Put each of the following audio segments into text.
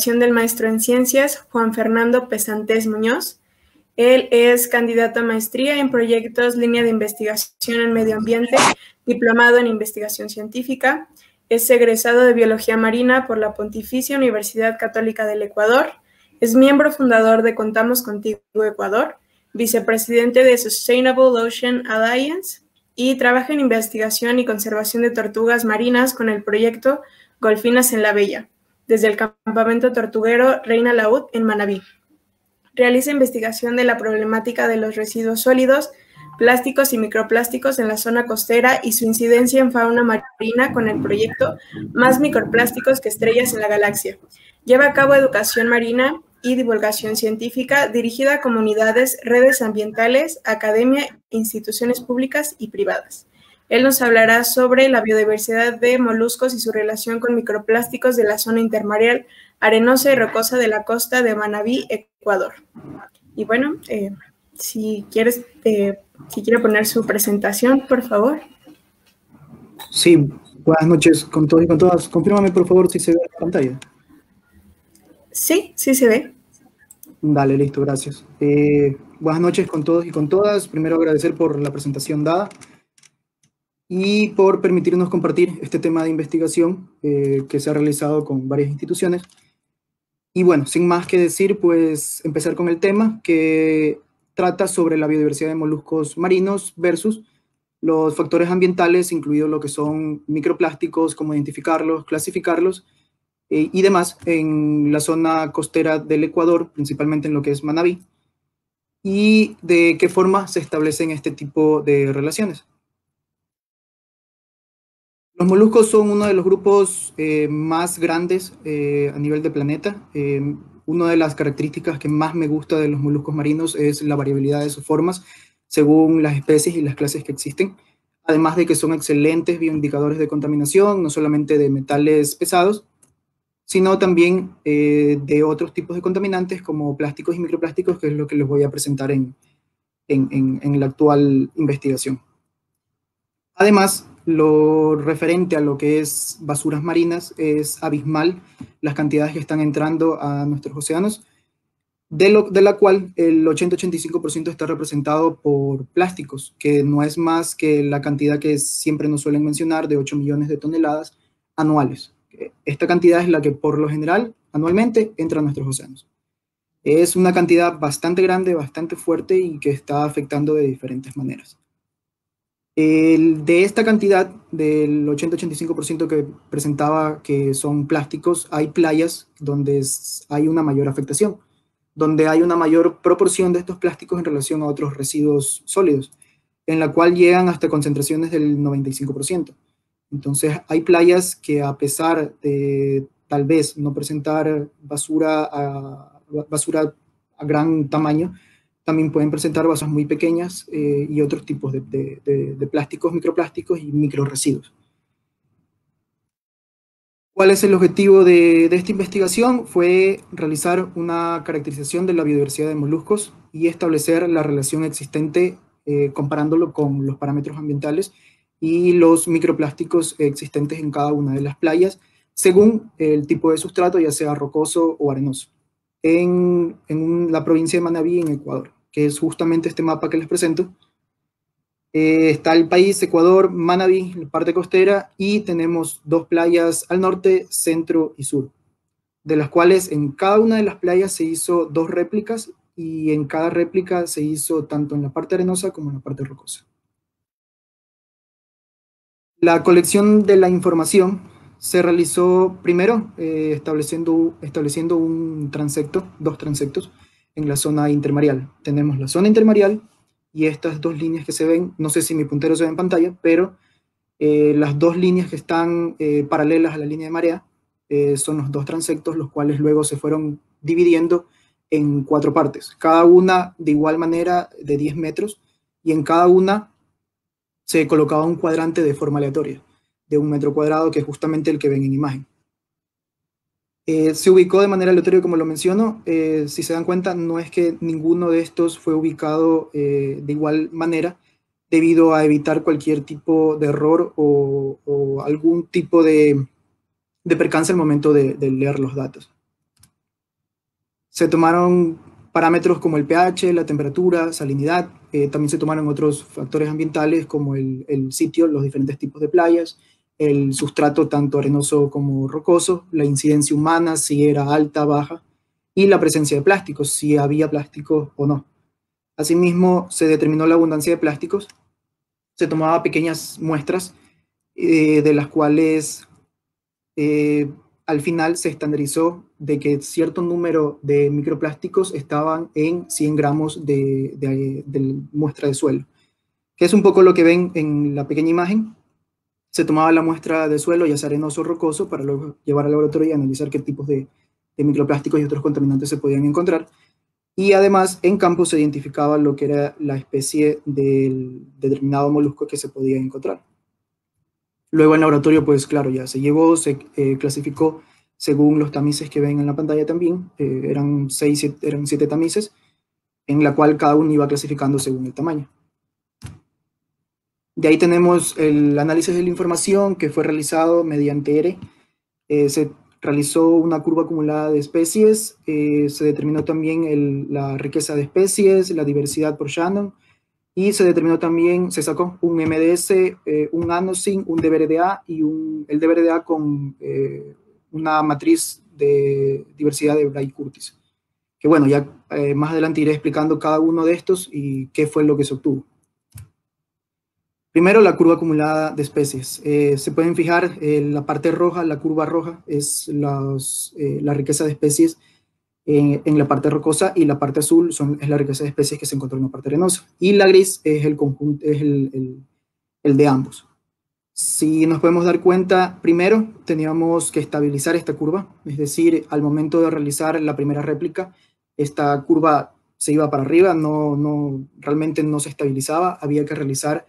del maestro en ciencias, Juan Fernando Pesantes Muñoz. Él es candidato a maestría en proyectos línea de investigación en medio ambiente, diplomado en investigación científica. Es egresado de biología marina por la Pontificia Universidad Católica del Ecuador. Es miembro fundador de Contamos Contigo Ecuador, vicepresidente de Sustainable Ocean Alliance y trabaja en investigación y conservación de tortugas marinas con el proyecto Golfinas en la Bella, desde el campamento tortuguero Reina Laúd en Manabí. Realiza investigación de la problemática de los residuos sólidos, plásticos y microplásticos en la zona costera y su incidencia en fauna marina con el proyecto Más microplásticos que estrellas en la galaxia. Lleva a cabo educación marina y divulgación científica dirigida a comunidades, redes ambientales, academia, instituciones públicas y privadas. Él nos hablará sobre la biodiversidad de moluscos y su relación con microplásticos de la zona intermareal arenosa y rocosa de la costa de Manabí, Ecuador. Y bueno, eh, si quieres, eh, si quiere poner su presentación, por favor. Sí, buenas noches con todos y con todas. Confírmame, por favor, si se ve la pantalla. Sí, sí se ve. Dale, listo, gracias. Eh, buenas noches con todos y con todas. Primero agradecer por la presentación dada y por permitirnos compartir este tema de investigación eh, que se ha realizado con varias instituciones. Y bueno, sin más que decir, pues empezar con el tema que trata sobre la biodiversidad de moluscos marinos versus los factores ambientales, incluidos lo que son microplásticos, cómo identificarlos, clasificarlos eh, y demás en la zona costera del Ecuador, principalmente en lo que es Manabí, y de qué forma se establecen este tipo de relaciones. Los moluscos son uno de los grupos eh, más grandes eh, a nivel de planeta. Eh, una de las características que más me gusta de los moluscos marinos es la variabilidad de sus formas según las especies y las clases que existen. Además de que son excelentes bioindicadores de contaminación, no solamente de metales pesados, sino también de otros tipos de contaminantes como plásticos y microplásticos, que es lo que les voy a presentar en, en, en la actual investigación. Además, lo referente a lo que es basuras marinas es abismal las cantidades que están entrando a nuestros océanos, de, lo, de la cual el 80-85% está representado por plásticos, que no es más que la cantidad que siempre nos suelen mencionar de 8 millones de toneladas anuales. Esta cantidad es la que por lo general anualmente entra a nuestros océanos. Es una cantidad bastante grande, bastante fuerte y que está afectando de diferentes maneras de esta cantidad, del 80-85% que presentaba que son plásticos, hay playas donde hay una mayor afectación, donde hay una mayor proporción de estos plásticos en relación a otros residuos sólidos, en la cual llegan hasta concentraciones del 95%. Entonces, hay playas que a pesar de tal vez no presentar basura a, basura a gran tamaño, también pueden presentar basas muy pequeñas eh, y otros tipos de, plásticos, microplásticos y microresiduos. ¿Cuál es el objetivo de, esta investigación? Fue realizar una caracterización de la biodiversidad de moluscos y establecer la relación existente eh, comparándolo con los parámetros ambientales y los microplásticos existentes en cada una de las playas según el tipo de sustrato, ya sea rocoso o arenoso, en, la provincia de Manabí, en Ecuador que es justamente este mapa que les presento. Eh, está el país, Ecuador, Manabí, la parte costera, y tenemos dos playas al norte, centro y sur, de las cuales en cada una de las playas se hizo dos réplicas y en cada réplica se hizo tanto en la parte arenosa como en la parte rocosa. La colección de la información se realizó primero eh, estableciendo, estableciendo un transecto, dos transectos, en la zona intermareal. Tenemos la zona intermareal y estas dos líneas que se ven, no sé si mi puntero se ve en pantalla, pero eh, las dos líneas que están eh, paralelas a la línea de marea son los dos transectos, los cuales luego se fueron dividiendo en cuatro partes, cada una de igual manera de 10 metros, y en cada una se colocaba un cuadrante de forma aleatoria, de un metro cuadrado, que es justamente el que ven en imagen. Eh, se ubicó de manera aleatoria, como lo menciono. Eh, si se dan cuenta, no es que ninguno de estos fue ubicado eh, de igual manera, debido a evitar cualquier tipo de error o, algún tipo de, percance al momento de, leer los datos. Se tomaron parámetros como el pH, la temperatura, salinidad, también se tomaron otros factores ambientales como el, el, sitio, los diferentes tipos de playas, el sustrato tanto arenoso como rocoso, la incidencia humana, si era alta, baja, y la presencia de plásticos, si había plásticos o no. Asimismo, se determinó la abundancia de plásticos, se tomaba pequeñas muestras eh, de las cuales eh, al final se estandarizó de que cierto número de microplásticos estaban en 100 gramos de, muestra de suelo, que es un poco lo que ven en la pequeña imagen. Se tomaba la muestra de suelo, ya sea arenoso o rocoso, para luego llevar al laboratorio y analizar qué tipos de, microplásticos y otros contaminantes se podían encontrar. Y además, en campo se identificaba lo que era la especie del determinado molusco que se podía encontrar. Luego en laboratorio, pues claro, ya se llegó, se eh, clasificó según los tamices que ven en la pantalla también. Eh, eran, seis, eran siete tamices, en la cual cada uno iba clasificando según el tamaño. De ahí tenemos el análisis de la información que fue realizado mediante ERE. Eh, se realizó una curva acumulada de especies, se determinó también la riqueza de especies, la diversidad por Shannon, y se determinó también, se sacó un MDS, eh, un ANOSIN, un DBRDA y un, el DBRDA con eh, una matriz de diversidad de Bray Curtis. Que bueno, ya eh, más adelante iré explicando cada uno de estos y qué fue lo que se obtuvo. Primero, la curva acumulada de especies. se pueden fijar, en la parte roja, la curva roja, es las, la riqueza de especies en, la parte rocosa y la parte azul son, es la riqueza de especies que se encontró en la parte arenosa. Y la gris es el conjunto, es el, el, de ambos. Si nos podemos dar cuenta, primero teníamos que estabilizar esta curva, es decir, al momento de realizar la primera réplica, esta curva se iba para arriba, no, no, realmente no se estabilizaba, había que realizar,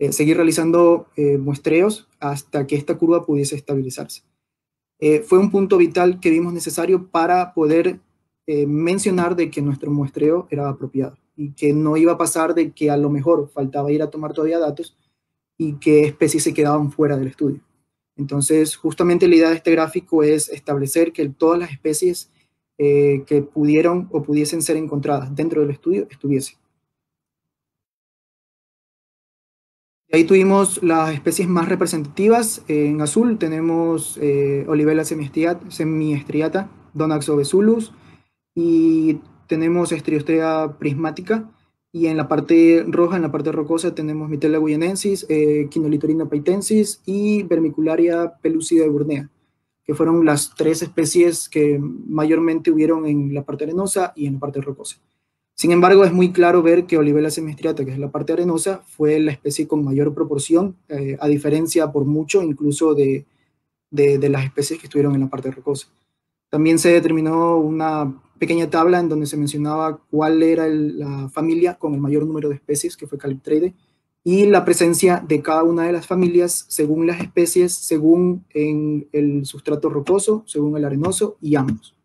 eh, seguir realizando eh, muestreos hasta que esta curva pudiese estabilizarse. Eh, fue un punto vital que vimos necesario para poder eh, mencionar de que nuestro muestreo era apropiado y que no iba a pasar de que a lo mejor faltaba ir a tomar todavía datos y que especies se quedaban fuera del estudio. Entonces, justamente la idea de este gráfico es establecer que todas las especies que pudieron o pudiesen ser encontradas dentro del estudio estuviesen. Ahí tuvimos las especies más representativas. En azul tenemos eh, Olivella semiestriata, Donax obesulus, y tenemos Estriostrea prismática, y en la parte roja, en la parte rocosa, tenemos Mitella guyanensis, eh, Quinolitorina paitensis y Vermicularia pelucida de Burnea, que fueron las tres especies que mayormente hubieron en la parte arenosa y en la parte rocosa. Sin embargo, es muy claro ver que Olivella semistriata, que es la parte arenosa, fue la especie con mayor proporción, eh, a diferencia por mucho incluso de, de, las especies que estuvieron en la parte rocosa. También se determinó una pequeña tabla en donde se mencionaba cuál era la familia con el mayor número de especies, que fue Calyptrade, y la presencia de cada una de las familias según las especies, según en el sustrato rocoso, según el arenoso y ambos.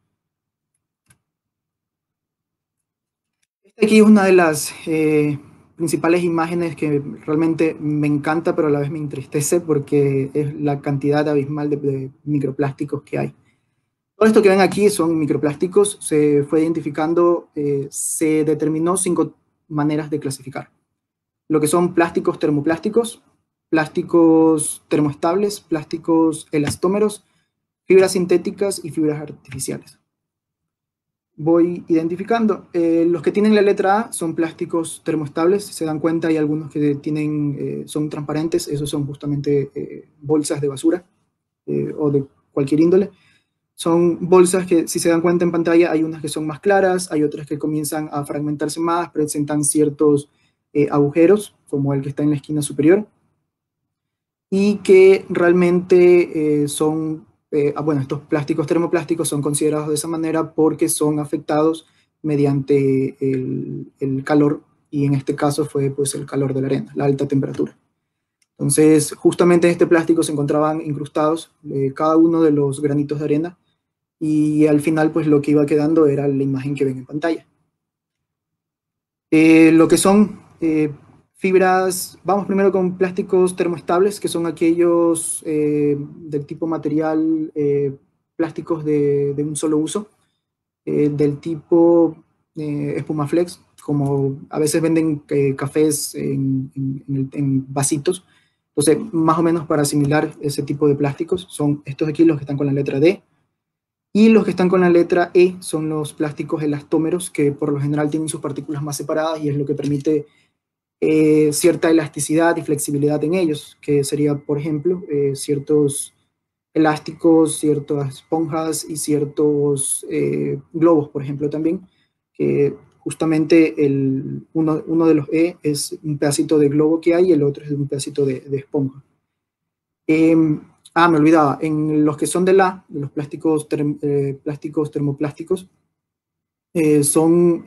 Aquí es una de las eh, principales imágenes que realmente me encanta, pero a la vez me entristece porque es la cantidad abismal de microplásticos que hay. Todo esto que ven aquí son microplásticos, se fue identificando, eh, se determinó cinco maneras de clasificar. Lo que son plásticos termoplásticos, plásticos termoestables, plásticos elastómeros, fibras sintéticas y fibras artificiales. Voy identificando. Eh, los que tienen la letra A son plásticos termoestables, si se dan cuenta hay algunos que tienen, eh, son transparentes, esos son justamente bolsas de basura o de cualquier índole. Son bolsas que, si se dan cuenta en pantalla, hay unas que son más claras, hay otras que comienzan a fragmentarse más, presentan ciertos eh, agujeros, como el que está en la esquina superior, y que realmente eh, son, eh, ah, bueno, estos plásticos termoplásticos son considerados de esa manera porque son afectados mediante el, calor, y en este caso fue pues el calor de la arena, la alta temperatura. Entonces, justamente en este plástico se encontraban incrustados cada uno de los granitos de arena y al final pues lo que iba quedando era la imagen que ven en pantalla. Eh, lo que son eh, fibras, vamos primero con plásticos termoestables, que son aquellos eh, del tipo material plásticos de, un solo uso. del tipo espuma flex, como a veces venden cafés en, en, vasitos. Entonces, más o menos para asimilar ese tipo de plásticos, son estos aquí los que están con la letra D. Y los que están con la letra E son los plásticos elastómeros, que por lo general tienen sus partículas más separadas y es lo que permite eh, cierta elasticidad y flexibilidad en ellos, que sería, por ejemplo, eh, ciertos elásticos, ciertas esponjas y ciertos eh, globos, por ejemplo, también, que justamente el, uno, uno, de los E es un pedacito de globo que hay y el otro es un pedacito de, esponja. Em, ah, me olvidaba, en los que son de la, los plásticos, plásticos termoplásticos, son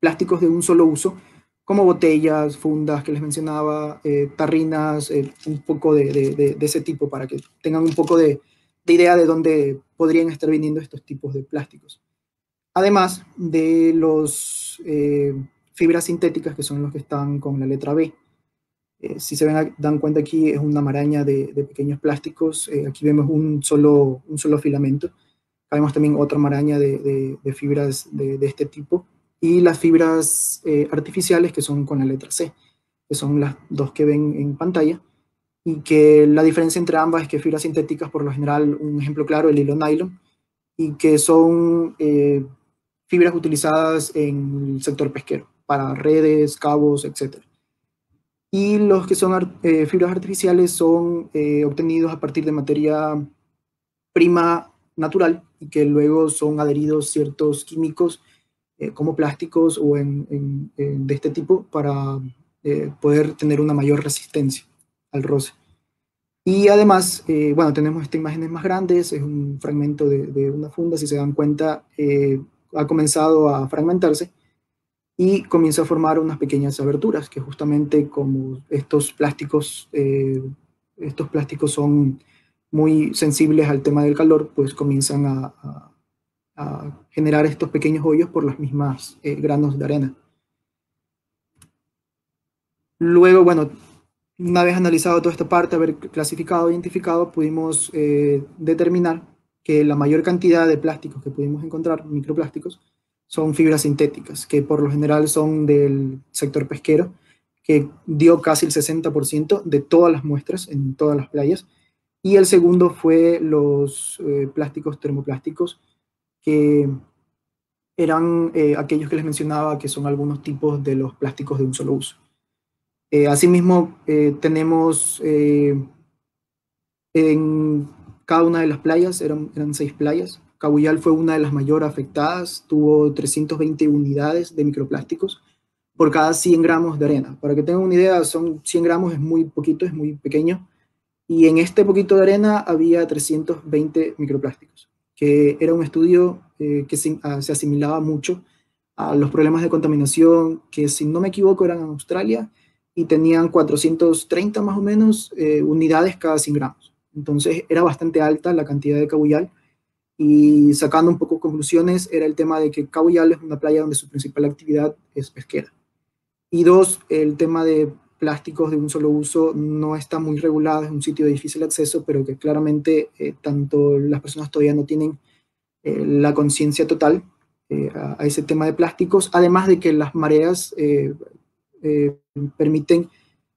plásticos de un solo uso, como botellas, fundas que les mencionaba, eh, tarrinas, eh, un poco de, ese tipo para que tengan un poco de, idea de dónde podrían estar viniendo estos tipos de plásticos. Además de los eh, fibras sintéticas, que son los que están con la letra B. si se ven, dan cuenta aquí, es una maraña de, pequeños plásticos. aquí vemos un solo, un solo filamento. Vemos también otra maraña de, fibras de, este tipo y las fibras eh, artificiales que son con la letra C, que son las dos que ven en pantalla, y que la diferencia entre ambas es que fibras sintéticas, por lo general, un ejemplo claro, el hilo nylon, y que son eh, fibras utilizadas en el sector pesquero, para redes, cabos, etc. Y los que son eh, fibras artificiales son obtenidos a partir de materia prima natural y que luego son adheridos ciertos químicos eh, como plásticos o en, de este tipo para eh, poder tener una mayor resistencia al roce. Y además, eh, bueno, tenemos estas imágenes más grandes, es un fragmento de, una funda, si se dan cuenta, ha comenzado a fragmentarse y comienza a formar unas pequeñas aberturas, que justamente como estos plásticos, estos plásticos son muy sensibles al tema del calor, pues comienzan a generar estos pequeños hoyos por las mismas eh, granos de arena. Luego, bueno, una vez analizado toda esta parte, haber clasificado, identificado, pudimos eh, determinar que la mayor cantidad de plásticos que pudimos encontrar, microplásticos, son fibras sintéticas, que por lo general son del sector pesquero, que dio casi el 60% de todas las muestras en todas las playas. Y el segundo fue los eh, plásticos termoplásticos, que eran eh, aquellos que les mencionaba, que son algunos tipos de los plásticos de un solo uso. Eh, asimismo, eh, tenemos en cada una de las playas, eran, eran seis playas, Cabuyal fue una de las mayores afectadas, tuvo 320 unidades de microplásticos por cada 100 gramos de arena. Para que tengan una idea, son 100 gramos, es muy poquito, es muy pequeño, y en este poquito de arena había 320 microplásticos era un estudio eh, que ah, se, asimilaba mucho a los problemas de contaminación, que si no me equivoco eran en Australia y tenían 430 más o menos eh, unidades cada 100 gramos. Entonces era bastante alta la cantidad de cabuyal y sacando un poco conclusiones era el tema de que Cabuyal es una playa donde su principal actividad es pesquera. Y dos, el tema de plásticos de un solo uso no está muy regulado, es un sitio de difícil acceso, pero que claramente eh, tanto las personas todavía no tienen eh, la conciencia total eh, a, ese tema de plásticos, además de que las mareas permiten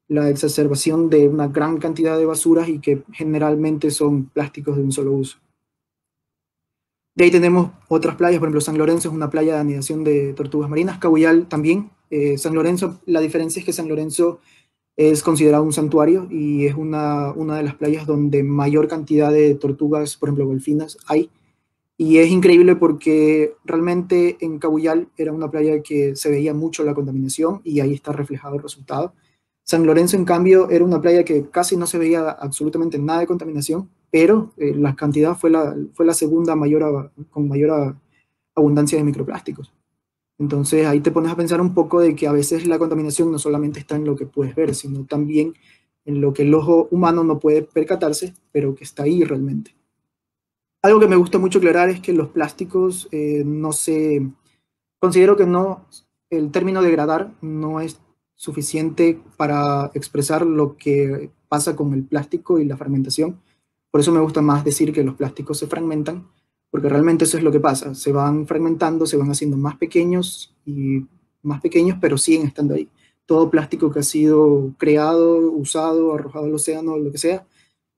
la exacerbación de una gran cantidad de basuras y que generalmente son plásticos de un solo uso. De ahí tenemos otras playas, por ejemplo, San Lorenzo es una playa de anidación de tortugas marinas, Cabuyal también. San Lorenzo, la diferencia es que San Lorenzo es considerado un santuario y es una, una de las playas donde mayor cantidad de tortugas, por ejemplo, golfinas, hay. Y es increíble porque realmente en Cabuyal era una playa que se veía mucho la contaminación y ahí está reflejado el resultado. San Lorenzo, en cambio, era una playa que casi no se veía absolutamente nada de contaminación, pero eh, la cantidad fue la, fue la segunda mayor, con mayor abundancia de microplásticos. Entonces ahí te pones a pensar un poco de que a veces la contaminación no solamente está en lo que puedes ver, sino también en lo que el ojo humano no puede percatarse, pero que está ahí realmente. Algo que me gusta mucho aclarar es que los plásticos eh, no se... Considero que no, el término degradar no es suficiente para expresar lo que pasa con el plástico y la fragmentación. Por eso me gusta más decir que los plásticos se fragmentan, porque realmente eso es lo que pasa, se van fragmentando, se van haciendo más pequeños y más pequeños, pero siguen estando ahí. Todo plástico que ha sido creado, usado, arrojado al océano, lo que sea,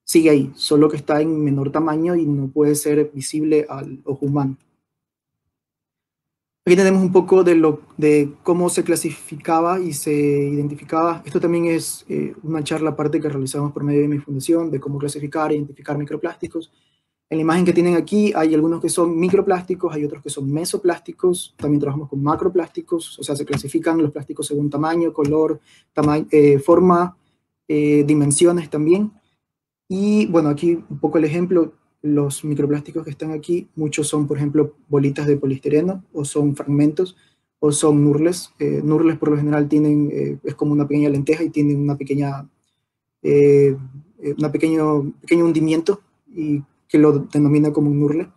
sigue ahí, solo que está en menor tamaño y no puede ser visible al ojo humano. Aquí tenemos un poco de, lo, de cómo se clasificaba y se identificaba. Esto también es eh, una charla aparte que realizamos por medio de mi fundación, de cómo clasificar e identificar microplásticos. En la imagen que tienen aquí hay algunos que son microplásticos, hay otros que son mesoplásticos, también trabajamos con macroplásticos, o sea, se clasifican los plásticos según tamaño, color, eh, forma, eh, dimensiones también. Y bueno, aquí un poco el ejemplo, los microplásticos que están aquí, muchos son, por ejemplo, bolitas de poliestireno o son fragmentos o son nurles. Eh, nurles por lo general tienen, eh, es como una pequeña lenteja y tienen una pequeña, eh, una pequeño, pequeño hundimiento y que lo denomina como un nurle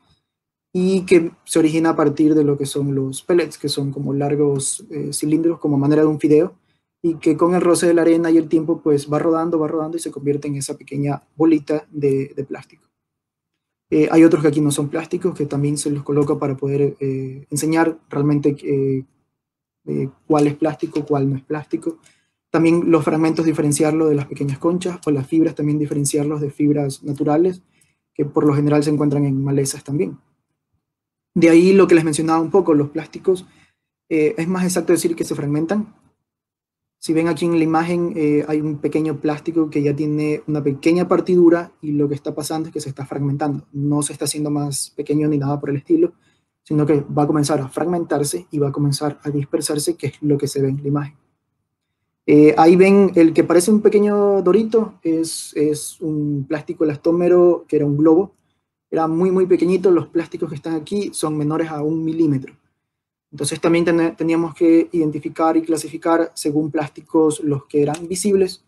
y que se origina a partir de lo que son los pellets, que son como largos cilindros, como manera de un fideo, y que con el roce de la arena y el tiempo pues va rodando, va rodando y se convierte en esa pequeña bolita de, plástico. Eh, hay otros que aquí no son plásticos, que también se los coloca para poder eh, enseñar realmente eh, cuál es plástico, cuál no es plástico. También los fragmentos diferenciarlos de las pequeñas conchas o las fibras también diferenciarlos de fibras naturales, que por lo general se encuentran en malezas también. De ahí lo que les mencionaba un poco, los plásticos, es más exacto decir que se fragmentan, si ven aquí en la imagen, eh, hay un pequeño plástico que ya tiene una pequeña partidura y lo que está pasando es que se está fragmentando. No se está haciendo más pequeño ni nada por el estilo, sino que va a comenzar a fragmentarse y va a comenzar a dispersarse, que es lo que se ve en la imagen. Eh, ahí ven el que parece un pequeño dorito, es, es un plástico elastómero que era un globo. Era muy, muy pequeñito, los plásticos que están aquí son menores a un milímetro. Entonces también teníamos que identificar y clasificar según plásticos los que eran visibles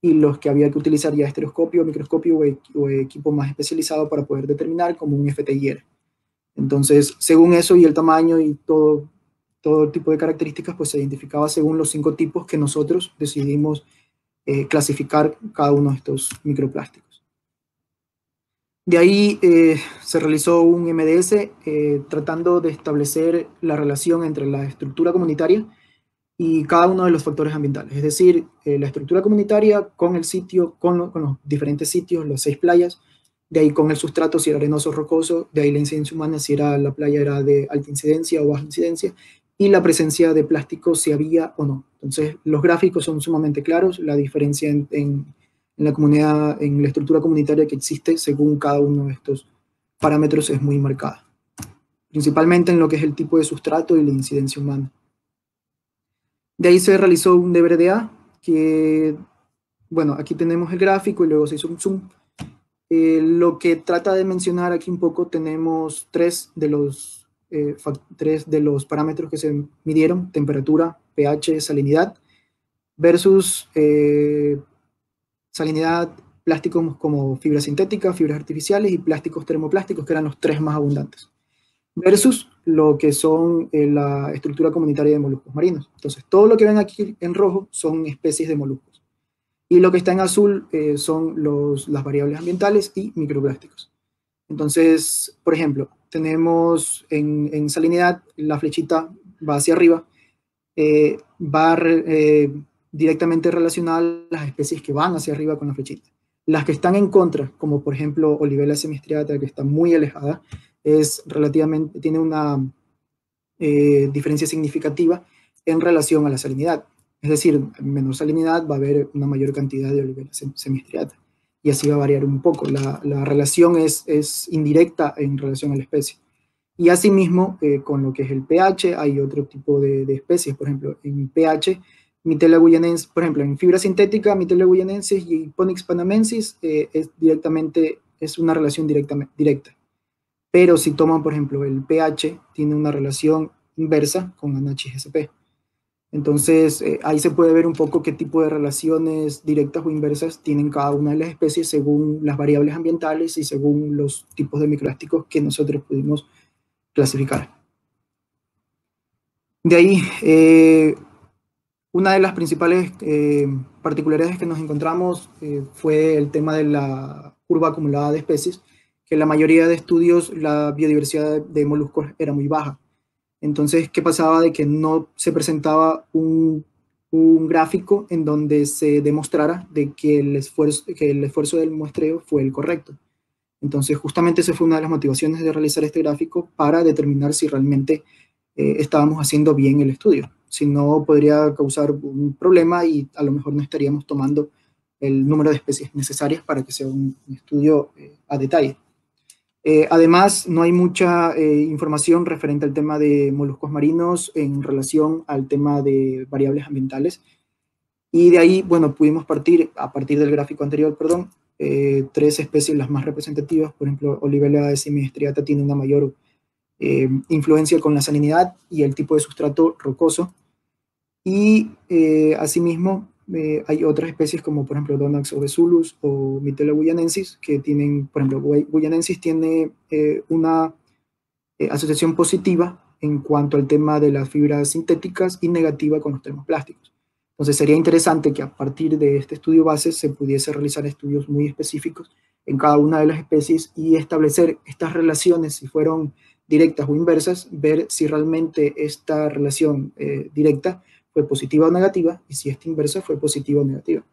y los que había que utilizar ya estereoscopio, microscopio o, equipo más especializado para poder determinar como un FTIR. Entonces, según eso y el tamaño y todo, todo tipo de características, pues se identificaba según los cinco tipos que nosotros decidimos eh, clasificar cada uno de estos microplásticos. De ahí eh, se realizó un MDS eh, tratando de establecer la relación entre la estructura comunitaria y cada uno de los factores ambientales, es decir, eh, la estructura comunitaria con el sitio, con, los diferentes sitios, las seis playas, de ahí con el sustrato si era arenoso o rocoso, de ahí la incidencia humana si era la playa era de alta incidencia o baja incidencia, y la presencia de plástico si había o no. Entonces, los gráficos son sumamente claros, la diferencia en en la comunidad, en la estructura comunitaria que existe según cada uno de estos parámetros es muy marcada, principalmente en lo que es el tipo de sustrato y la incidencia humana. De ahí se realizó un DBRDA, que, bueno, aquí tenemos el gráfico y luego se hizo un zoom. Eh, lo que trata de mencionar aquí un poco, tenemos tres de los, eh, tres de los parámetros que se midieron, temperatura, pH, salinidad, versus eh, salinidad, plásticos como fibra sintética, fibras artificiales y plásticos termoplásticos, que eran los tres más abundantes, versus lo que son eh, la estructura comunitaria de moluscos marinos. Entonces, todo lo que ven aquí en rojo son especies de moluscos. Y lo que está en azul son los, las variables ambientales y microplásticos. Entonces, por ejemplo, tenemos en, salinidad, la flechita va hacia arriba, eh, va directamente relacionada a las especies que van hacia arriba con la flechita. Las que están en contra, como por ejemplo Olivella semistriata, que está muy alejada, es relativamente, tiene una eh, diferencia significativa en relación a la salinidad. Es decir, en menor salinidad va a haber una mayor cantidad de Olivella semistriata. Y así va a variar un poco. La, relación es, indirecta en relación a la especie. Y asimismo, eh, con lo que es el pH, hay otro tipo de, especies. Por ejemplo, en pH Mitella guyanensis, por ejemplo, en fibra sintética, Mitella guyanensis y Ponix panamensis eh, es directamente, es una relación directa, directa. Pero si toman, por ejemplo, el pH, tiene una relación inversa con NHGSP. Entonces, eh, ahí se puede ver un poco qué tipo de relaciones directas o inversas tienen cada una de las especies según las variables ambientales y según los tipos de microplásticos que nosotros pudimos clasificar. De ahí, eh, una de las principales eh, particularidades que nos encontramos fue el tema de la curva acumulada de especies, que la mayoría de estudios la biodiversidad de moluscos era muy baja. Entonces, ¿qué pasaba de que no se presentaba un, gráfico en donde se demostrara de que el, esfuerzo, que el esfuerzo del muestreo fue el correcto? Entonces, justamente esa fue una de las motivaciones de realizar este gráfico para determinar si realmente eh, estábamos haciendo bien el estudio. Si no, podría causar un problema y a lo mejor no estaríamos tomando el número de especies necesarias para que sea un, estudio eh, a detalle. Eh, además, no hay mucha información referente al tema de moluscos marinos en relación al tema de variables ambientales. Y de ahí, bueno, pudimos partir, a partir del gráfico anterior, perdón, tres especies las más representativas. Por ejemplo, Olivella semiestriata tiene una mayor eh, influencia con la salinidad y el tipo de sustrato rocoso. Y eh, asimismo, eh, hay otras especies como por ejemplo Donax obesulus o Mitela guyanensis, que tienen, por ejemplo, guyanensis tiene una asociación positiva en cuanto al tema de las fibras sintéticas y negativa con los termoplásticos. Entonces sería interesante que a partir de este estudio base se pudiese realizar estudios muy específicos en cada una de las especies y establecer estas relaciones, si fueron directas o inversas, ver si realmente esta relación eh, directa fue positiva o negativa y si esta inversa fue positiva o negativa.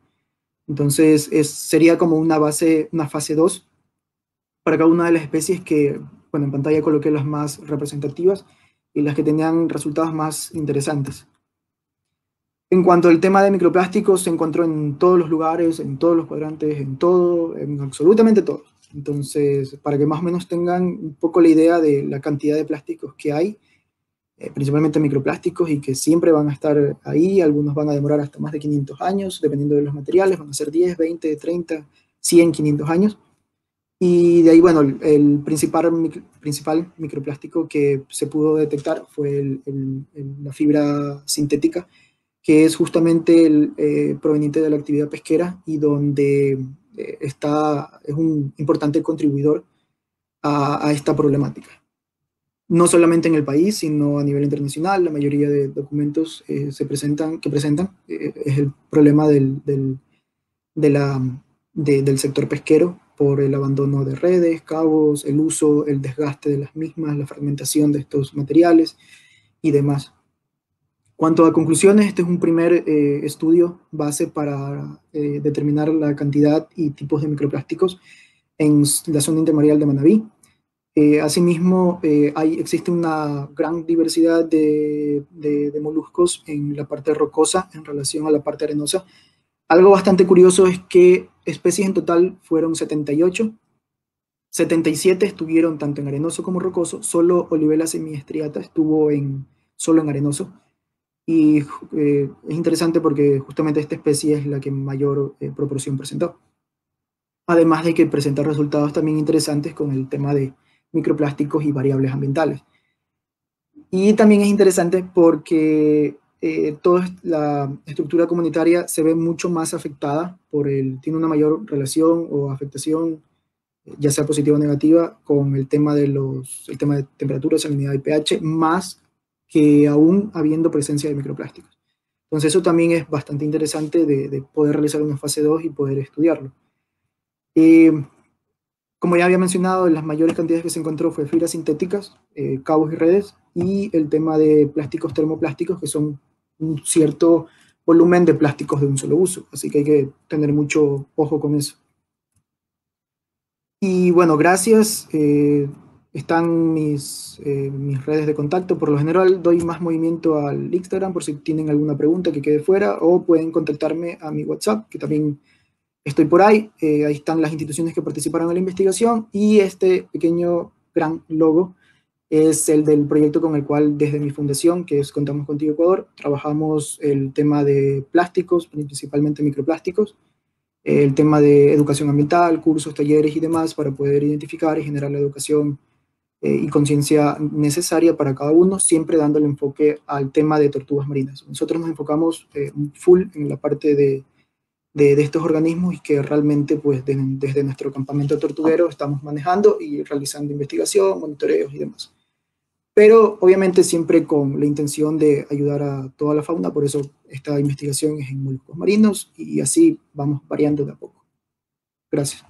Entonces, es, sería como una base, una fase 2 para cada una de las especies que, bueno, en pantalla coloqué las más representativas y las que tenían resultados más interesantes. En cuanto al tema de microplásticos, se encontró en todos los lugares, en todos los cuadrantes, en todo, en absolutamente todos. Entonces, para que más o menos tengan un poco la idea de la cantidad de plásticos que hay, eh, principalmente microplásticos, y que siempre van a estar ahí, algunos van a demorar hasta más de 500 años, dependiendo de los materiales, van a ser 10, 20, 30, 100, 500 años. Y de ahí, bueno, el, principal, principal microplástico que se pudo detectar fue la fibra sintética, que es justamente eh, proveniente de la actividad pesquera y donde eh, está, es un importante contribuidor a, esta problemática. No solamente en el país, sino a nivel internacional, la mayoría de documentos eh, se presentan, que presentan eh, es el problema del, del, del sector pesquero por el abandono de redes, cabos, el uso, el desgaste de las mismas, la fragmentación de estos materiales y demás. Cuanto a conclusiones, este es un primer eh, estudio base para determinar la cantidad y tipos de microplásticos en la zona intermareal de Manabí. Eh, asimismo, hay, existe una gran diversidad de, de, moluscos en la parte rocosa en relación a la parte arenosa. Algo bastante curioso es que especies en total fueron 78, 77 estuvieron tanto en arenoso como rocoso, solo Olivella semiestriata estuvo en, solo en arenoso. Y eh, es interesante porque justamente esta especie es la que mayor eh, proporción presentó. Además de que presenta resultados también interesantes con el tema de microplásticos y variables ambientales. Y también es interesante porque eh, toda la estructura comunitaria se ve mucho más afectada por el, tiene una mayor relación o afectación, ya sea positiva o negativa, con el tema de los, el tema de temperatura, salinidad y pH, más que aún habiendo presencia de microplásticos. Entonces eso también es bastante interesante de, poder realizar una fase 2 y poder estudiarlo. Eh, como ya había mencionado, las mayores cantidades que se encontró fue fibras sintéticas, eh, cabos y redes, y el tema de plásticos termoplásticos, que son un cierto volumen de plásticos de un solo uso. Así que hay que tener mucho ojo con eso. Y bueno, gracias. Eh, están mis, eh, mis redes de contacto. Por lo general doy más movimiento al Instagram por si tienen alguna pregunta que quede fuera o pueden contactarme a mi WhatsApp, que también estoy por ahí. Eh, ahí están las instituciones que participaron en la investigación y este pequeño gran logo es el del proyecto con el cual desde mi fundación, que es Contamos Contigo Ecuador, trabajamos el tema de plásticos, principalmente microplásticos, el tema de educación ambiental, cursos, talleres y demás para poder identificar y generar la educación eh, y conciencia necesaria para cada uno, siempre dando el enfoque al tema de tortugas marinas. Nosotros nos enfocamos eh, full en la parte de, de, estos organismos y que realmente pues desde nuestro campamento tortuguero estamos manejando y realizando investigación, monitoreos y demás. Pero obviamente siempre con la intención de ayudar a toda la fauna, por eso esta investigación es en moluscos marinos y así vamos variando de a poco. Gracias.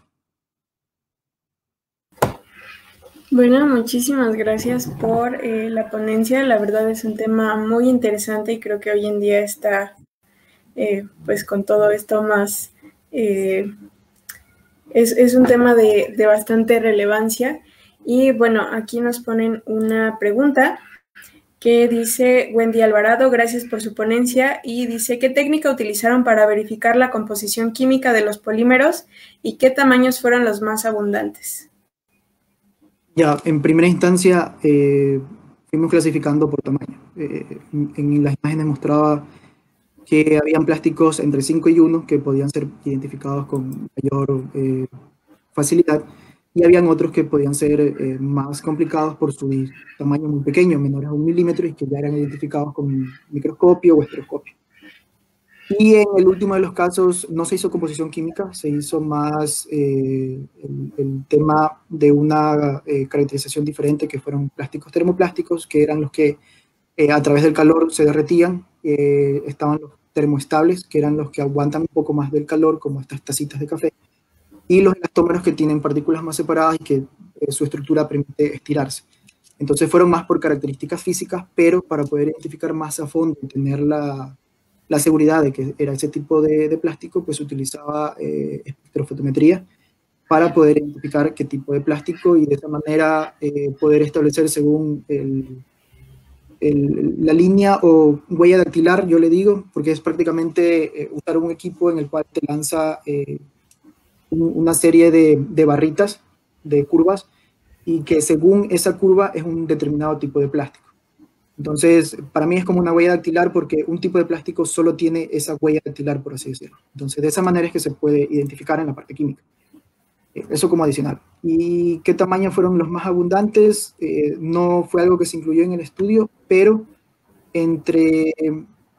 Bueno, muchísimas gracias por eh, la ponencia. La verdad es un tema muy interesante y creo que hoy en día está, eh, pues con todo esto más, eh, es, un tema de, de, bastante relevancia. Y bueno, aquí nos ponen una pregunta que dice Wendy Alvarado, gracias por su ponencia, y dice, ¿qué técnica utilizaron para verificar la composición química de los polímeros y qué tamaños fueron los más abundantes? Ya, en primera instancia eh, fuimos clasificando por tamaño. En, las imágenes mostraba que habían plásticos entre 5 y 1 que podían ser identificados con mayor eh, facilidad y habían otros que podían ser más complicados por su tamaño muy pequeño, menores a un milímetro y que ya eran identificados con microscopio o estereoscopio. Y en el último de los casos no se hizo composición química, se hizo más eh, el, tema de una eh, caracterización diferente, que fueron plásticos termoplásticos, que eran los que eh, a través del calor se derretían, estaban los termoestables, que eran los que aguantan un poco más del calor, como estas tacitas de café, y los elastómeros que tienen partículas más separadas y que su estructura permite estirarse. Entonces fueron más por características físicas, pero para poder identificar más a fondo y tener la, la seguridad de que era ese tipo de, plástico, pues utilizaba eh, espectrofotometría para poder identificar qué tipo de plástico y de esa manera eh, poder establecer según la línea o huella dactilar, yo le digo, porque es prácticamente eh, usar un equipo en el cual te lanza una serie de, de barritas, de curvas, y que según esa curva es un determinado tipo de plástico. Entonces, para mí es como una huella dactilar porque un tipo de plástico solo tiene esa huella dactilar, por así decirlo. Entonces, de esa manera es que se puede identificar en la parte química. Eso como adicional. ¿Y qué tamaño fueron los más abundantes? Eh, no fue algo que se incluyó en el estudio, pero entre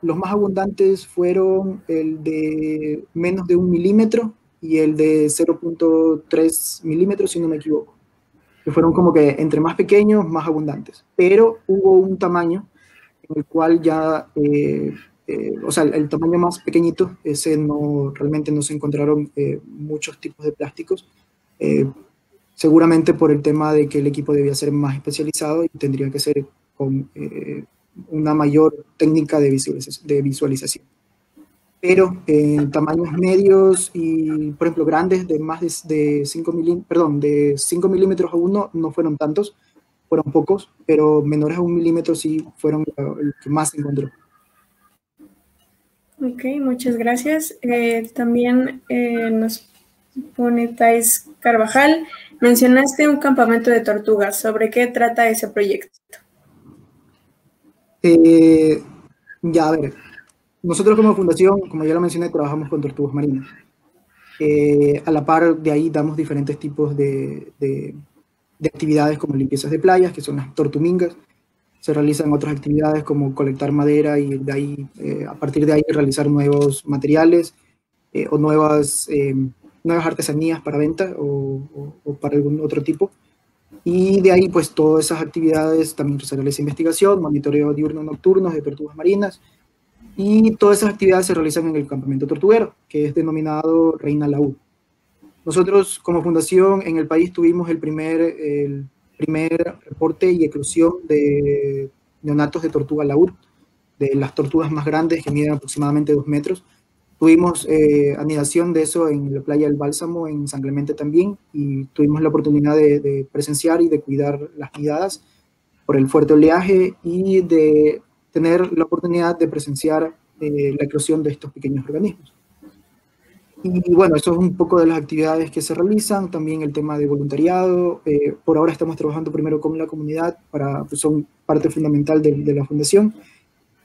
los más abundantes fueron el de menos de un milímetro y el de 0.3 milímetros, si no me equivoco que fueron como que entre más pequeños, más abundantes. Pero hubo un tamaño en el cual ya, eh, eh, o sea, el, tamaño más pequeñito, ese no, realmente no se encontraron eh, muchos tipos de plásticos. Seguramente por el tema de que el equipo debía ser más especializado y tendría que ser con una mayor técnica de, de visualización pero en tamaños medios y, por ejemplo, grandes de más de, 5 milímetros, perdón, de 5 milímetros a 1 no fueron tantos, fueron pocos, pero menores a un milímetro sí fueron los que más se encontró. Ok, muchas gracias. Eh, también eh, nos pone Carvajal. Mencionaste un campamento de tortugas. ¿Sobre qué trata ese proyecto? Eh, ya, a ver, nosotros como fundación, como ya lo mencioné, trabajamos con tortugas marinas. Eh, a la par de ahí damos diferentes tipos de, de, actividades como limpiezas de playas, que son las tortumingas. Se realizan otras actividades como colectar madera y de ahí, eh, a partir de ahí realizar nuevos materiales o nuevas, nuevas artesanías para venta o, o, para algún otro tipo. Y de ahí, pues, todas esas actividades, también se realiza investigación, monitoreo diurno nocturnos de tortugas marinas, y todas esas actividades se realizan en el campamento tortuguero, que es denominado Reina Laúd. Nosotros como fundación en el país tuvimos el primer, el primer reporte y eclosión de neonatos de tortuga laúd, de las tortugas más grandes que miden aproximadamente dos metros. Tuvimos eh, anidación de eso en la playa del Bálsamo, en San Clemente también, y tuvimos la oportunidad de, de presenciar y de cuidar las nidadas por el fuerte oleaje y de tener la oportunidad de presenciar eh, la eclosión de estos pequeños organismos. Y bueno, eso es un poco de las actividades que se realizan, también el tema de voluntariado. Eh, por ahora estamos trabajando primero con la comunidad, para, pues son parte fundamental de, de, la fundación.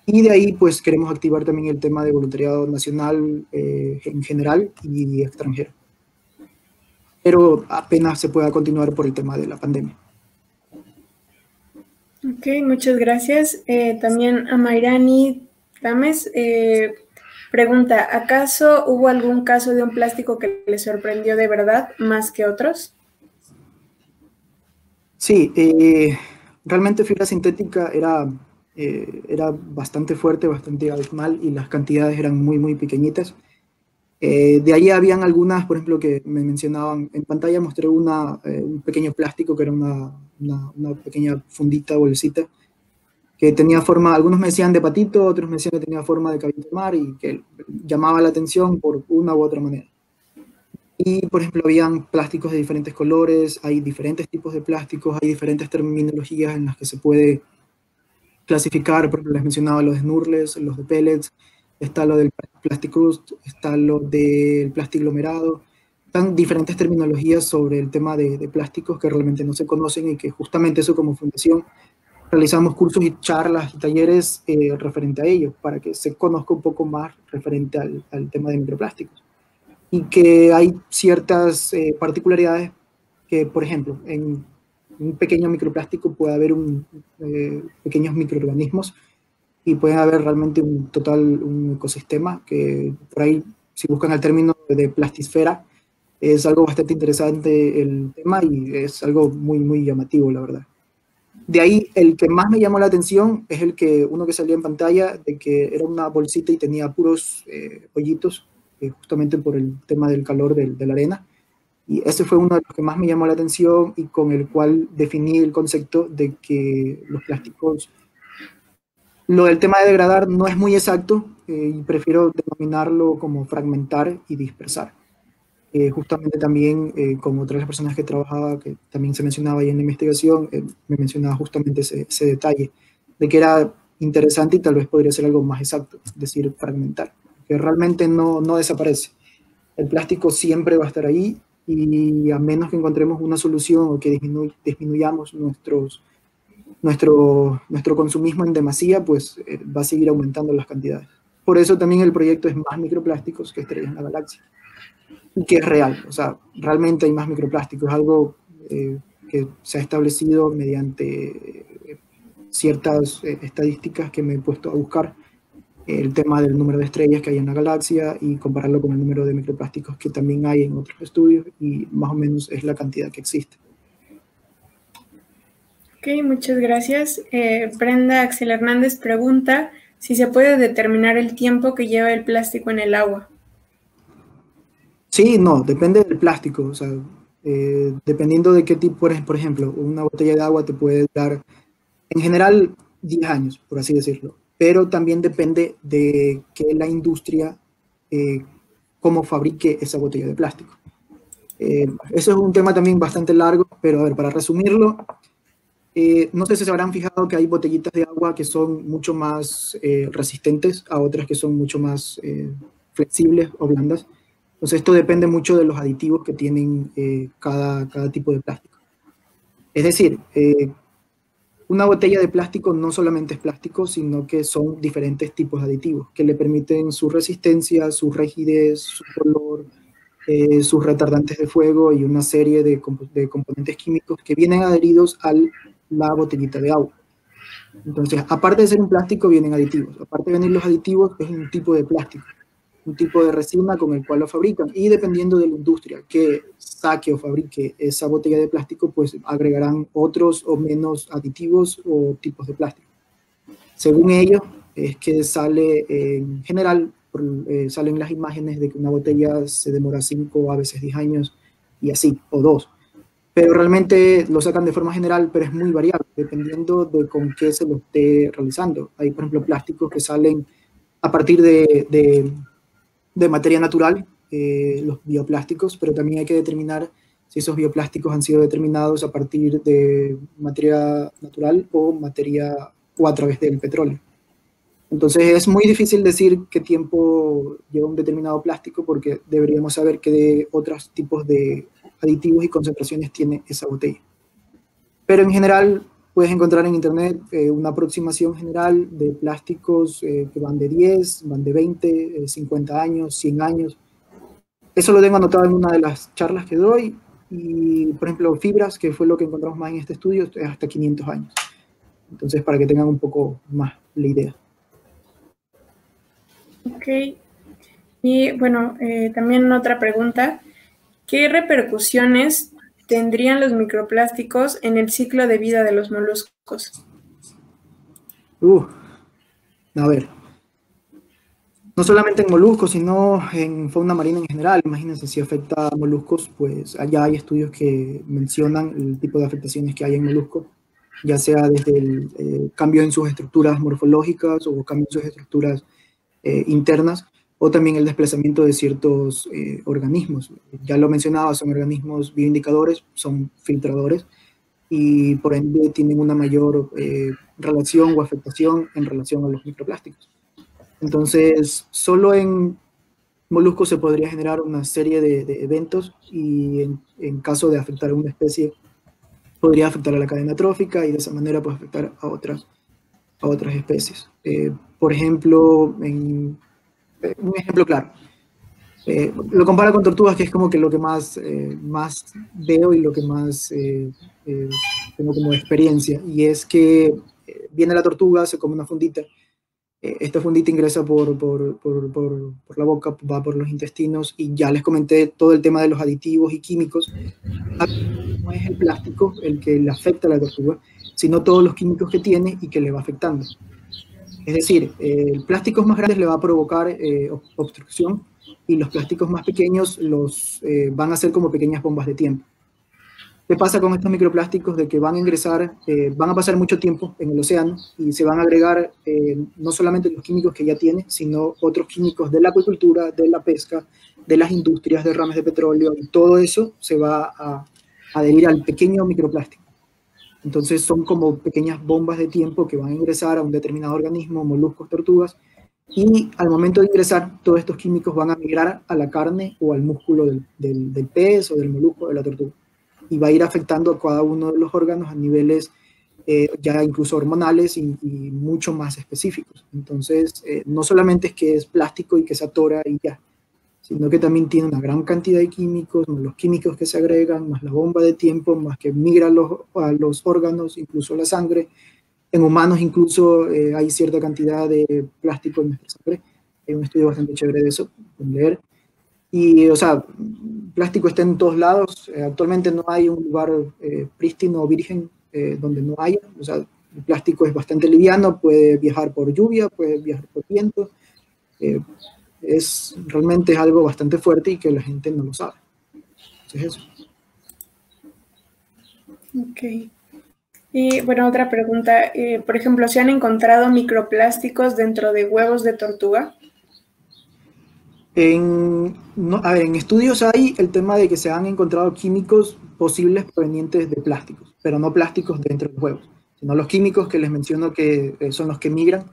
Y de ahí pues queremos activar también el tema de voluntariado nacional eh, en general y extranjero. Pero apenas se pueda continuar por el tema de la pandemia. Ok, muchas gracias. Eh, también a Mayrani Tames eh, pregunta, ¿acaso hubo algún caso de un plástico que le sorprendió de verdad más que otros? Sí, realmente fibra sintética era, era bastante fuerte, bastante abismal y las cantidades eran muy, muy pequeñitas. Eh, de ahí habían algunas, por ejemplo, que me mencionaban, en pantalla mostré una, eh, un pequeño plástico que era una, una, pequeña fundita, bolsita, que tenía forma, algunos me decían de patito, otros me decían que tenía forma de cabello de mar y que llamaba la atención por una u otra manera. Y, por ejemplo, habían plásticos de diferentes colores, hay diferentes tipos de plásticos, hay diferentes terminologías en las que se puede clasificar, por ejemplo, les mencionaba los de snurles, los de pellets, está lo del plastic crust, está lo del plástico aglomerado, están diferentes terminologías sobre el tema de, plásticos que realmente no se conocen y que justamente eso como fundación realizamos cursos y charlas y talleres eh, referente a ello, para que se conozca un poco más referente al, al tema de microplásticos. Y que hay ciertas eh, particularidades que, por ejemplo, en un pequeño microplástico puede haber un, eh, pequeños microorganismos y puede haber realmente un total un ecosistema que por ahí, si buscan el término de plastisfera, es algo bastante interesante el tema y es algo muy, muy llamativo, la verdad. De ahí, el que más me llamó la atención es el que uno que salía en pantalla, de que era una bolsita y tenía puros eh, hoyitos, eh, justamente por el tema del calor de, de la arena. Y ese fue uno de los que más me llamó la atención y con el cual definí el concepto de que los plásticos lo del tema de degradar no es muy exacto eh, y prefiero denominarlo como fragmentar y dispersar. Eh, justamente también eh, con otras personas que trabajaba, que también se mencionaba ahí en la investigación, me mencionaba justamente ese, ese, detalle, de que era interesante y tal vez podría ser algo más exacto, es decir, fragmentar, que realmente no, no desaparece. El plástico siempre va a estar ahí y a menos que encontremos una solución o que disminuyamos nuestros nuestro, nuestro consumismo en demasía, pues eh, va a seguir aumentando las cantidades. Por eso también el proyecto es más microplásticos que estrellas en la galaxia. Y que es real, o sea, realmente hay más microplásticos, es algo eh, que se ha establecido mediante eh, ciertas estadísticas que me he puesto a buscar el tema del número de estrellas que hay en la galaxia y compararlo con el número de microplásticos que también hay en otros estudios y más o menos es la cantidad que existe. Ok, muchas gracias. Eh, Brenda Axel Hernández pregunta si se puede determinar el tiempo que lleva el plástico en el agua. Sí, no, depende del plástico. O sea, eh, dependiendo de qué tipo, por ejemplo, una botella de agua te puede dar, en general, 10 años, por así decirlo. Pero también depende de que la industria, eh, cómo fabrique esa botella de plástico. eso es un tema también bastante largo, pero a ver, para resumirlo, eh, no sé si se habrán fijado que hay botellitas de agua que son mucho más eh, resistentes a otras que son mucho más eh, flexibles o blandas. Entonces esto depende mucho de los aditivos que tienen cada, cada, tipo de plástico. Es decir, una botella de plástico no solamente es plástico, sino que son diferentes tipos de aditivos que le permiten su resistencia, su rigidez, su color, sus retardantes de fuego y una serie de, de componentes químicos que vienen adheridos al la botellita de agua. Entonces, aparte de ser un plástico, vienen aditivos. Aparte de venir los aditivos, es un tipo de plástico, un tipo de resina con el cual lo fabrican. Y dependiendo de la industria que saque o fabrique esa botella de plástico, pues agregarán otros o menos aditivos o tipos de plástico. Según ellos, es que sale en general, eh, salen las imágenes de que una botella se demora 5 a veces 10 años y así, o dos pero realmente lo sacan de forma general, pero es muy variable, dependiendo de con qué se lo esté realizando. Hay, por ejemplo, plásticos que salen a partir de, de, materia natural, eh, los bioplásticos, pero también hay que determinar si esos bioplásticos han sido determinados a partir de materia natural o materia o a través del petróleo. Entonces es muy difícil decir qué tiempo lleva un determinado plástico porque deberíamos saber qué de otros tipos de aditivos y concentraciones tiene esa botella. Pero en general puedes encontrar en internet eh, una aproximación general de plásticos eh, que van de 10, van de 20, 50 eh, años, 100 años. Eso lo tengo anotado en una de las charlas que doy. Y, por ejemplo, fibras, que fue lo que encontramos más en este estudio, es hasta 500 años. Entonces, para que tengan un poco más la idea. Ok. Y bueno, también otra pregunta. ¿Qué repercusiones tendrían los microplásticos en el ciclo de vida de los moluscos? Uh, a ver. no solamente en moluscos, sino en fauna marina en general. Imagínense si afecta a moluscos, pues allá hay estudios que mencionan el tipo de afectaciones que hay en moluscos, ya sea desde el eh, cambio en sus estructuras morfológicas o cambio en sus estructuras eh, internas, o también el desplazamiento de ciertos eh, organismos. Ya lo mencionaba, son organismos bioindicadores, son filtradores, y por ende tienen una mayor relación o afectación en relación a los microplásticos. Entonces, solo en moluscos se podría generar una serie de, eventos y en, caso de afectar a una especie, podría afectar a la cadena trófica y de esa manera puede afectar a otras, a otras especies. Eh, por ejemplo, en, eh, un ejemplo claro, eh, lo compara con tortugas, que es como que lo que más, más veo y lo que más tengo como experiencia, y es que viene la tortuga, se come una fundita, eh, esta fundita ingresa por, por, por, por, la boca, va por los intestinos y ya les comenté todo el tema de los aditivos y químicos. No es el plástico el que le afecta a la tortuga, sino todos los químicos que tiene y que le va afectando. Es decir, eh, plásticos más grandes le va a provocar eh, obstrucción y los plásticos más pequeños los van a ser como pequeñas bombas de tiempo. ¿Qué pasa con estos microplásticos? De que van a ingresar, eh, van a pasar mucho tiempo en el océano y se van a agregar eh, no solamente los químicos que ya tiene, sino otros químicos de la acuicultura, de la pesca, de las industrias, de ramas de petróleo, y todo eso se va a adherir al pequeño microplástico. Entonces son como pequeñas bombas de tiempo que van a ingresar a un determinado organismo, moluscos, tortugas, y al momento de ingresar, todos estos químicos van a migrar a la carne o al músculo del, del, del pez o del molusco de la tortuga y va a ir afectando a cada uno de los órganos a niveles eh, ya incluso hormonales y, mucho más específicos. Entonces, eh, no solamente es que es plástico y que se atora y ya, sino que también tiene una gran cantidad de químicos, los químicos que se agregan, más la bomba de tiempo, más que migra los, a los órganos, incluso la sangre. En humanos incluso eh, hay cierta cantidad de plástico en nuestra sangre. Hay un estudio bastante chévere de eso, pueden leer. Y, o sea, plástico está en todos lados. Eh, actualmente no hay un lugar eh, prístino o virgen eh, donde no haya. O sea, el plástico es bastante liviano, puede viajar por lluvia, puede viajar por viento. Es realmente algo bastante fuerte y que la gente no lo sabe. Entonces, eso. Ok. Y bueno, otra pregunta. por ejemplo, ¿se han encontrado microplásticos dentro de huevos de tortuga? En, a ver, en estudios hay el tema de que se han encontrado químicos posibles provenientes de plásticos, pero no plásticos dentro de los huevos, sino los químicos que les menciono que eh, son los que migran,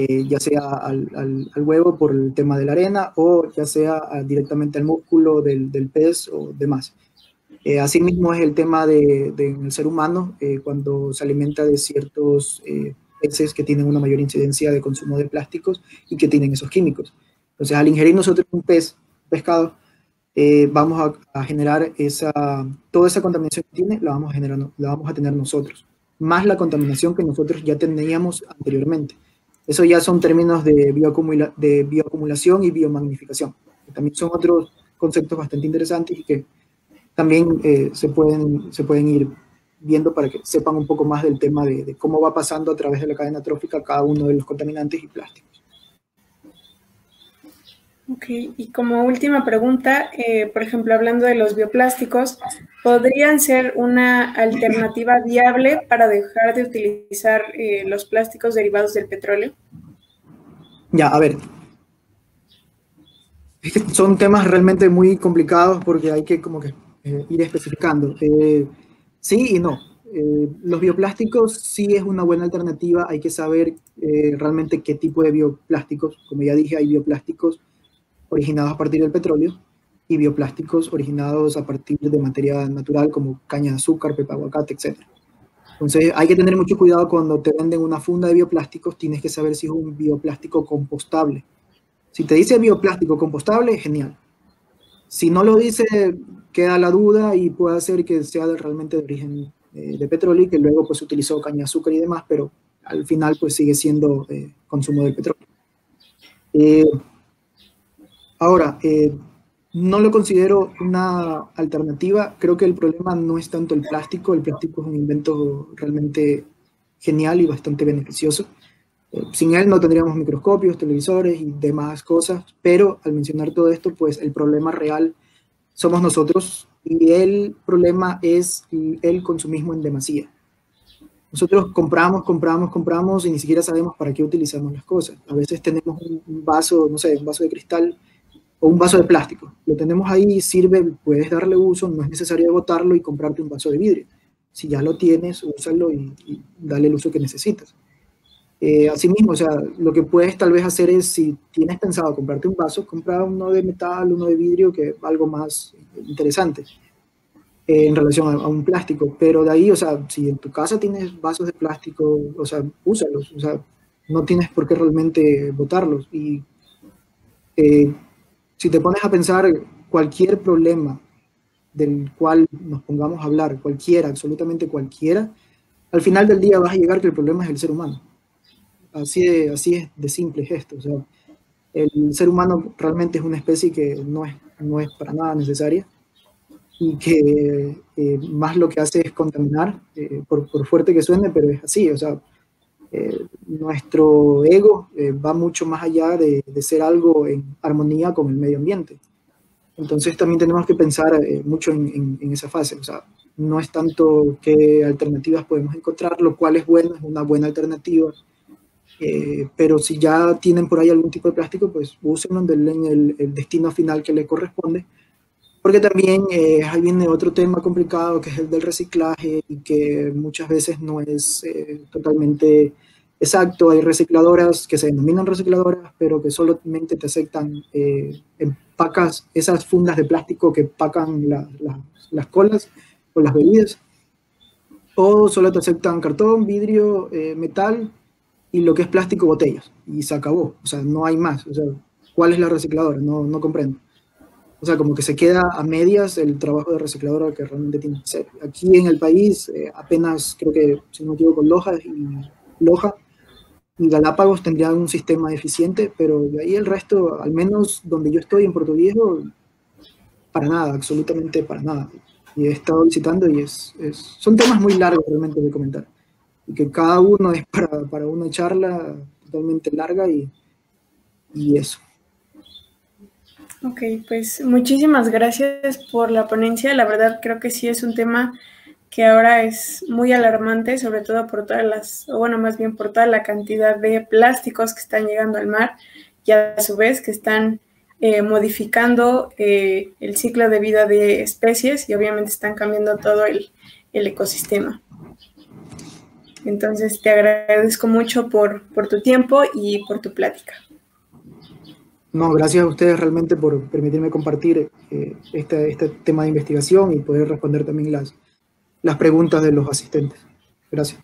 eh, ya sea al, al, huevo por el tema de la arena o ya sea directamente al músculo del, del, pez o demás. Eh, asimismo es el tema del de, el ser humano cuando se alimenta de ciertos peces que tienen una mayor incidencia de consumo de plásticos y que tienen esos químicos. Entonces, al ingerir nosotros un pez, pescado, eh, vamos a, generar esa, toda esa contaminación que tiene, la vamos, a la vamos a tener nosotros, más la contaminación que nosotros ya teníamos anteriormente. Eso ya son términos de, bioacumula, de bioacumulación y biomagnificación. Que también son otros conceptos bastante interesantes y que también eh, se, pueden, se pueden ir viendo para que sepan un poco más del tema de, cómo va pasando a través de la cadena trófica cada uno de los contaminantes y plásticos. Ok, y como última pregunta, eh, por ejemplo, hablando de los bioplásticos, ¿podrían ser una alternativa viable para dejar de utilizar eh, los plásticos derivados del petróleo? Ya, a ver. son temas realmente muy complicados porque hay que como que eh, ir especificando. sí y no. los bioplásticos sí es una buena alternativa, hay que saber realmente qué tipo de bioplásticos, como ya dije, hay bioplásticos originados a partir del petróleo y bioplásticos originados a partir de materia natural como caña de azúcar, pepa aguacate, etc. Entonces hay que tener mucho cuidado cuando te venden una funda de bioplásticos, tienes que saber si es un bioplástico compostable. Si te dice bioplástico compostable, genial. Si no lo dice, queda la duda y puede ser que sea realmente de origen eh, de petróleo y que luego pues utilizó caña de azúcar y demás, pero al final pues sigue siendo eh, consumo del petróleo. Eh, Ahora, eh, no lo considero una alternativa. Creo que el problema no es tanto el plástico. El plástico es un invento realmente genial y bastante beneficioso. Eh, sin él no tendríamos microscopios, televisores y demás cosas, pero al mencionar todo esto, pues el problema real somos nosotros y el problema es el consumismo en demasía. Nosotros compramos, compramos, compramos y ni siquiera sabemos para qué utilizamos las cosas. A veces tenemos un vaso, no sé, un vaso de cristal o un vaso de plástico. Lo tenemos ahí, sirve, puedes darle uso, no es necesario botarlo y comprarte un vaso de vidrio. Si ya lo tienes, úsalo y, y dale el uso que necesitas. Eh, asimismo, o sea, lo que puedes tal vez hacer es, si tienes pensado comprarte un vaso, comprar uno de metal, uno de vidrio, que es algo más interesante eh, en relación a, un plástico. Pero de ahí, o sea, si en tu casa tienes vasos de plástico, o sea, úsalos, o sea, no tienes por qué realmente botarlos. Y eh, si te pones a pensar cualquier problema del cual nos pongamos a hablar, cualquiera, absolutamente cualquiera, al final del día vas a llegar que el problema es el ser humano Así, así es de simple esto. O sea, el ser humano realmente es una especie que no es, no es para nada necesaria y que eh, más lo que hace es contaminar, eh, por, por, fuerte que suene, pero es así. O sea, eh, nuestro ego va mucho más allá de, ser algo en armonía con el medio ambiente. Entonces también tenemos que pensar mucho en, esa fase. O sea, no es tanto qué alternativas podemos encontrar, lo cual es bueno, es una buena alternativa eh, pero si ya tienen por ahí algún tipo de plástico, pues úsenlo en el, el destino final que le corresponde. Porque también eh, ahí viene otro tema complicado que es el del reciclaje y que muchas veces no es eh, totalmente exacto. Hay recicladoras que se denominan recicladoras, pero que solamente te aceptan empacas esas fundas de plástico que pacan la, las colas o las bebidas. O solo te aceptan cartón, vidrio, metal y lo que es plástico, botellas. Y se acabó. O sea, no hay más. O sea, ¿cuál es la recicladora? No, no comprendo. O sea, como que se queda a medias el trabajo de recicladora que realmente tiene que hacer. Aquí en el país, eh, apenas creo que, si no me equivoco, Loja y, Loja y Galápagos tendrían un sistema eficiente, pero de ahí el resto, al menos donde yo estoy en Puerto Viejo, para nada, absolutamente para nada. Y he estado visitando y es, es son temas muy largos realmente de comentar y que cada uno es para, para una charla totalmente larga y, y eso. Ok, pues muchísimas gracias por la ponencia. La verdad creo que sí es un tema que ahora es muy alarmante, sobre todo por todas las, o bueno, más bien por toda la cantidad de plásticos que están llegando al mar y a su vez que están eh, modificando eh, el ciclo de vida de especies y obviamente están cambiando todo el, el ecosistema. Entonces te agradezco mucho por, por tu tiempo y por tu plática. No, gracias a ustedes realmente por permitirme compartir eh, este, este, tema de investigación y poder responder también las, las preguntas de los asistentes. Gracias.